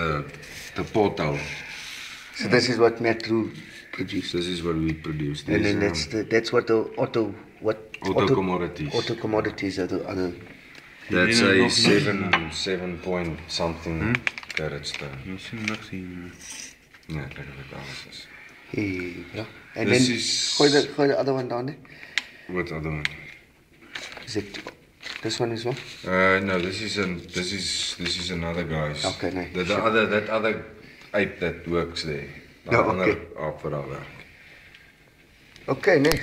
the the portal. So this is what Metro produced. This is what we produce. And then that's um, the, that's what the auto what Auto commodities. auto commodities are the other. That's a seven seven point something carats daar. Ons sien niks hier. nie. Nee, kyk of dit alles is. Hey, ja. And This then is- gooi the gooi the other one down there. What other one? Is it this one as well? Uh, no, this is an this is this is another guy's. Okay, nee, The, the sure. other that other ape that works there. Ja, The ander okay. aap wat daar werk. Okay, nee.